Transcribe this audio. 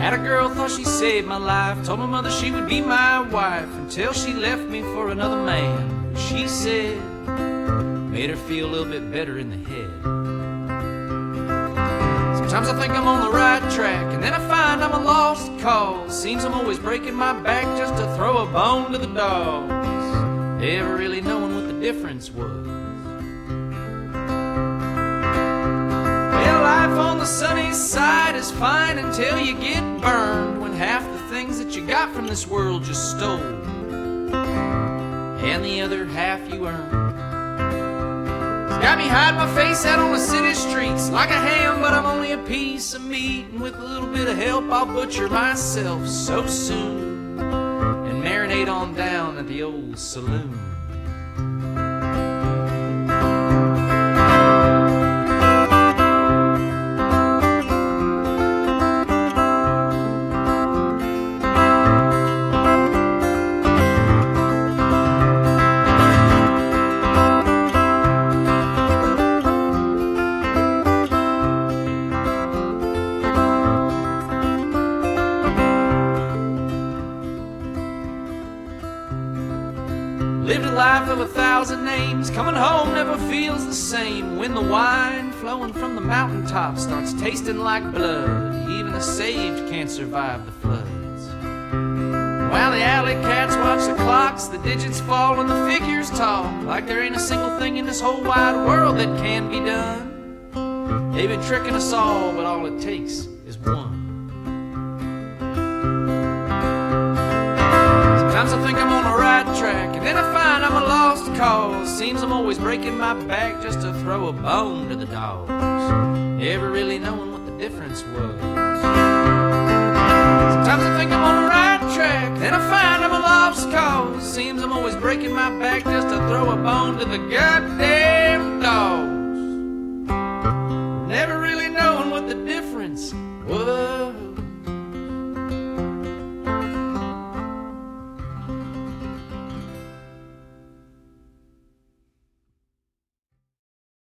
Had a girl, thought she saved my life. Told my mother she would be my wife until she left me for another man. She said, made her feel a little bit better in the head. Sometimes I think I'm on the right track, and then I find I'm a lost cause. Seems I'm always breaking my back just to throw a bone to the dogs. Never really knowing what the difference was. Well, life on the sunny side is fine until you get burned when half the things that you got from this world just stole, and the other half you earned. It's got me hide my face out on the city streets like a ham, but I'm only a piece of meat, and with a little bit of help, I'll butcher myself so soon and marinate on down at the old saloon. Lived a life of a thousand names. Coming home never feels the same. When the wine flowing from the mountaintop starts tasting like blood, even the saved can't survive the floods. While the alley cats watch the clocks, the digits fall and the figures talk. Like there ain't a single thing in this whole wide world that can be done. They've been tricking us all, but all it takes is one. Cause. Seems I'm always breaking my back just to throw a bone to the dogs. Never really knowing what the difference was. Sometimes I think I'm on the right track, then I find I'm a lost cause. Seems I'm always breaking my back just to throw a bone to the goddamn